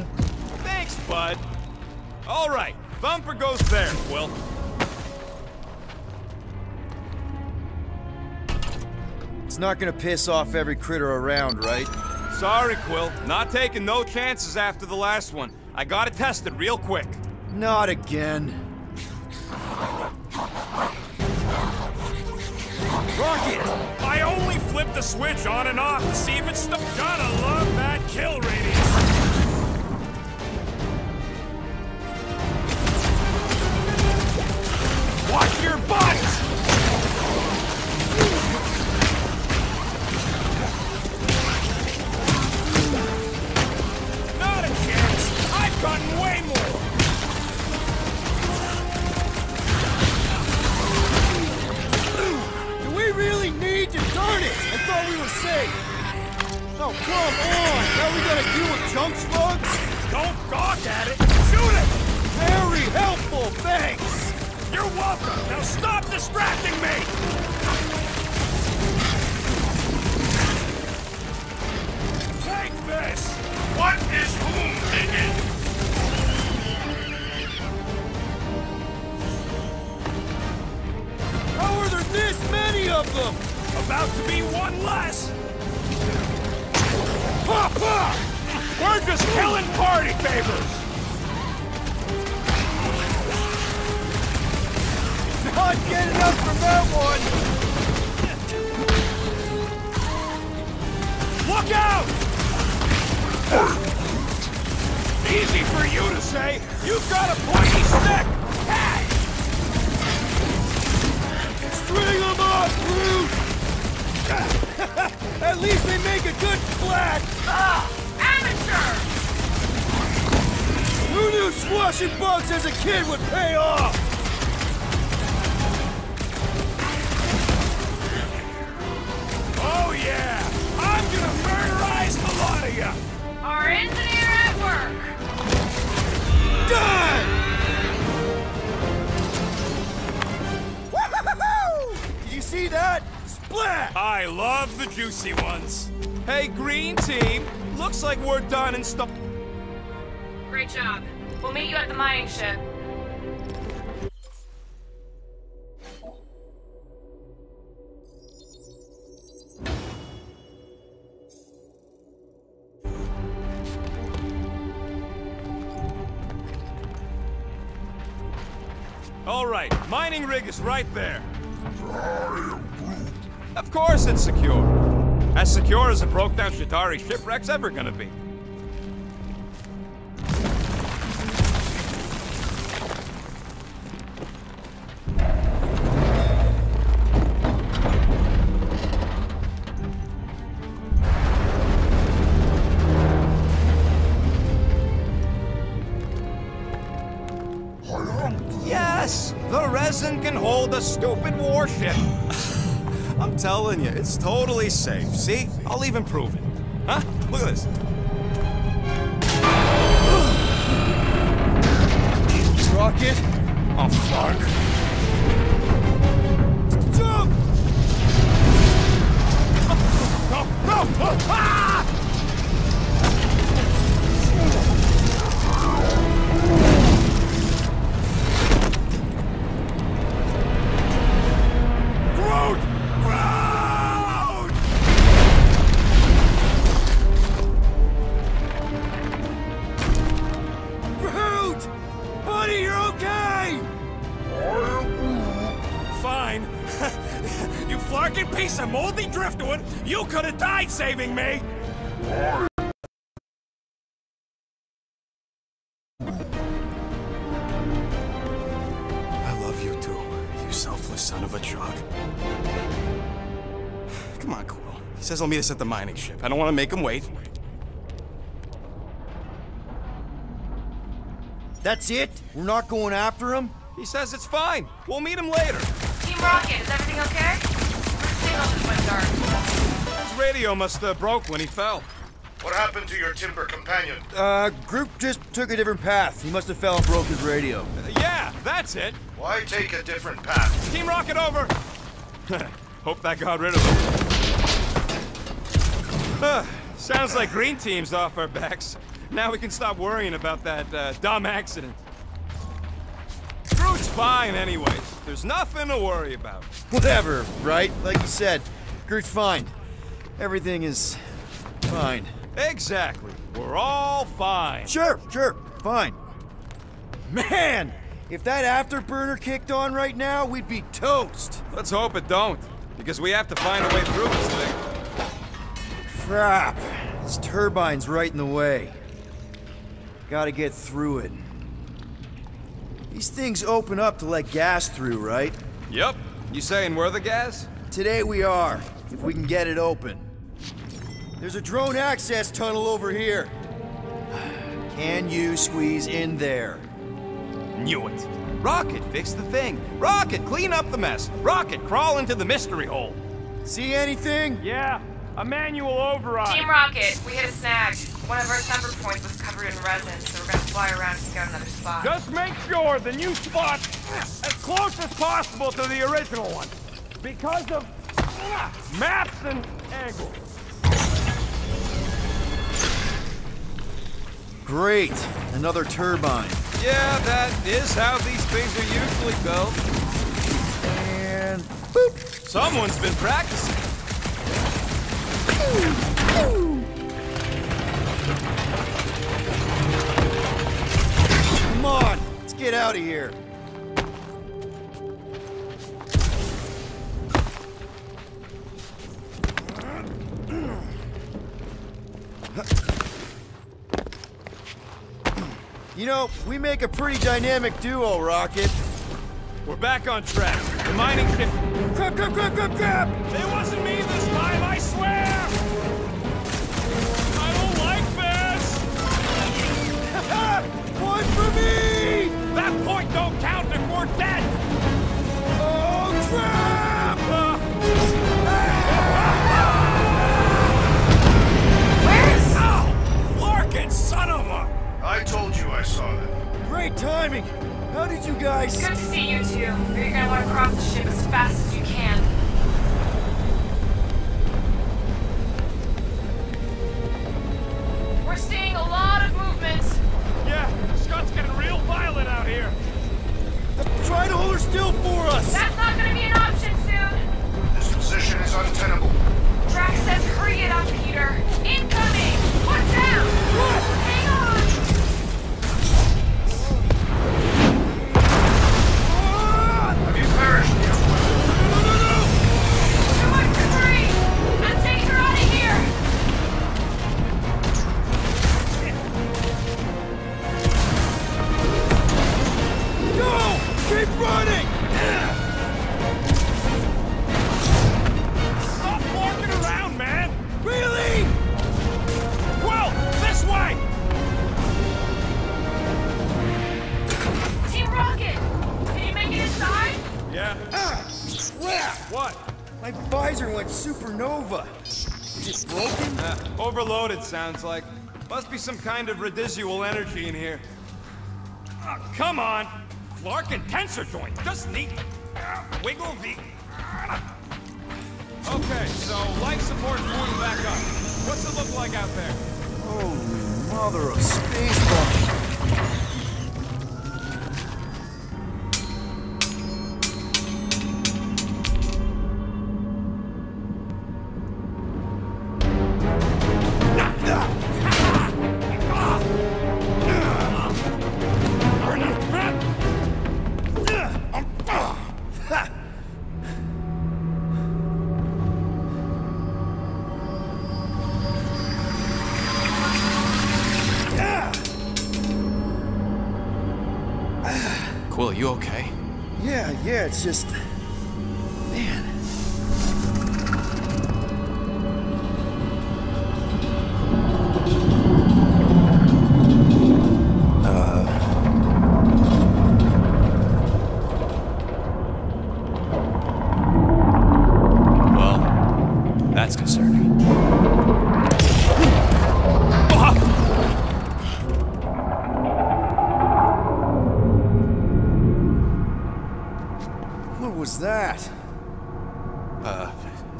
Thanks, bud. All right, bumper goes there, Quill. It's not gonna piss off every critter around, right? Sorry, Quill. Not taking no chances after the last one. I gotta test it real quick. Not again. Rocket! I only flipped the switch on and off to see if it stuck. Gotta love that kill radius. Your butt! Not a chance! I've gotten way more! Do we really need to darn it? I thought we were safe. Oh, come on! Now we gotta deal with junk slugs? Don't gawk at it! Shoot it! Very helpful, thanks! You're welcome! Now stop distracting me! Take this! What is whom taking? How are there this many of them? About to be one less! Ha ha! We're just killing party favors! Up from that one! Look out! Easy for you to say. You've got a pointy stick. Hey! String them up, Groot! At least they make a good splat! Ah! Amateur! Who knew squashing bugs as a kid would pay off? I love the juicy ones. Hey, green team. Looks like we're done and stuff. Great job. We'll meet you at the mining ship. All right, mining rig is right there. Of course it's secure. As secure as a broke-down Shatari shipwreck's ever gonna be. Yes! The resin can hold a stupid warship. I'm telling you, it's totally safe. See? I'll even prove it. Huh? Look at this. Rocket! Oh, fuck. Jump! No! No! Ah! Flarkin' piece of moldy driftwood! You could have died saving me! I love you too, you selfless son of a truck. Come on, Quill. He says he'll meet us at the mining ship. I don't want to make him wait. That's it? We're not going after him? He says it's fine. We'll meet him later. Team Rocket, is everything okay? Our signal just went dark. His radio must have broke when he fell. What happened to your timber companion? Uh, Groot just took a different path. He must have fell and broke his radio. Uh, yeah, that's it. Why take a different path? Team Rocket over. Hope that got rid of him. Uh, Sounds like green team's off our backs. Now we can stop worrying about that uh, dumb accident. Fine anyways. There's nothing to worry about. Whatever, right? Like you said, Groot's fine. Everything is fine. Exactly. We're all fine. Sure, sure, fine. Man, if that afterburner kicked on right now, we'd be toast. Let's hope it don't, because we have to find a way through this thing. Crap. This turbine's right in the way. Gotta get through it. These things open up to let gas through, right? Yep. You saying we're the gas? Today we are, if we can get it open. There's a drone access tunnel over here. Can you squeeze in there? Knew it. Rocket, fix the thing. Rocket, clean up the mess. Rocket, crawl into the mystery hole. See anything? Yeah, a manual override. Team Rocket, we hit a snag. One of our temper points was covered in resin, so we're gonna fly around and pick out another spot. Just make sure the new spot's as close as possible to the original one. Because of maps and angles. Great. Another turbine. Yeah, that is how these things are usually built. And boop. Someone's been practicing. Come on, let's get out of here. You know, we make a pretty dynamic duo, Rocket. We're back on track. The mining ship. Crap, crap, crap, crap, crap! It wasn't me Great timing. How did you guys? Good to see you two. You're gonna want to cross the ship as fast as Is it broken? Uh, overloaded, sounds like. Must be some kind of residual energy in here. Ah, come on! Larkin tensor joint, just neat. Uh, wiggle the... Okay, so life support's moving back up. What's it look like out there? Holy mother of space you okay? Yeah, yeah, it's just.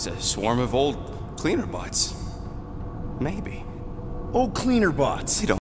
It's a swarm of old cleaner bots. Maybe. Old cleaner bots. You don't